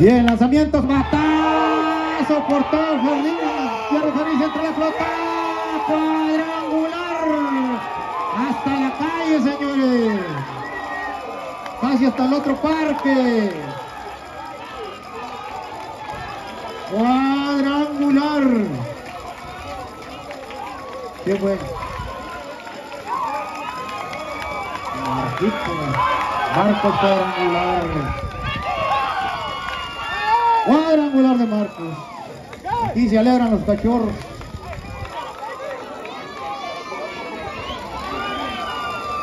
Bien, lanzamientos, batazo por todo Jardín. Tierra Feliz entre la flota. Cuadrangular. Hasta la calle, señores. Casi hasta el otro parque. Cuadrangular. Qué bueno. Marcos cuadrangular. Cuadrangular de Marcos. Aquí se alegran los cachorros.